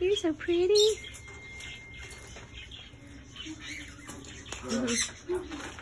You're so pretty. Mm -hmm.